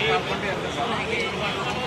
Obrigado.